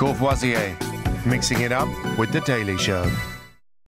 Courvoisier, mixing it up with The Daily Show.